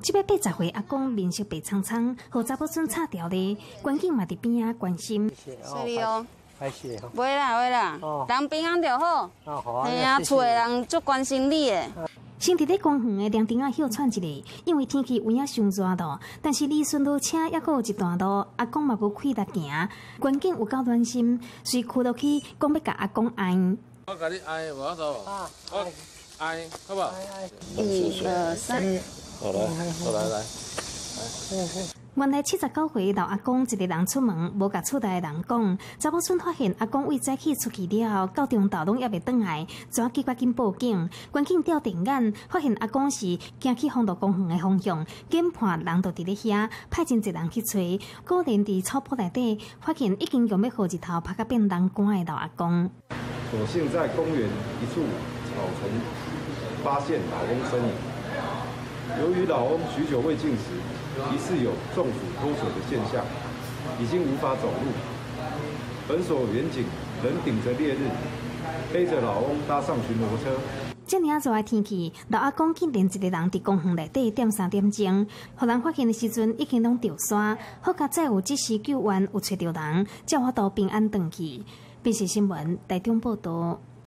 这位八十岁阿公面色白苍苍，和查某孙吵掉咧，关键嘛伫边啊关心。谢你哦，还是哦，袂啦袂啦，人平安就好。哦好啊，系啊，厝诶人足关心你诶。先伫咧公园诶凉亭啊休喘一下，因为天气有影伤热咯。但是离顺路车还阁有一段路，阿公嘛无开力行，关键有够暖心，随跍落去，讲要甲阿公爱。我甲你爱，无错。啊，我爱，好不好？一二三。好来，好来来。原来七十九岁老阿公一个人出门，无甲厝内的人讲。查某村发现阿公为早起出去了，到中昼拢也未倒来，抓紧赶紧报警。关键调电眼，发现阿公是行去丰道公园的方向，检判人都伫咧遐，派真一人去找。果然伫草坡内底，发现已经用要好日头拍甲变人干的老阿公。所幸在公园一处草丛发现老公身影。由于老翁许久未进食，疑似有中暑脱水的现象，已经无法走路。本所远景仍顶着烈日，背着老翁搭上巡逻车。这么热爱天气，老阿公竟然一个人伫公园内底点三点钟，互人发现的时阵已经拢掉山。好在再有及时救援，有找到人，叫我到平安回去。电视新闻台中报道。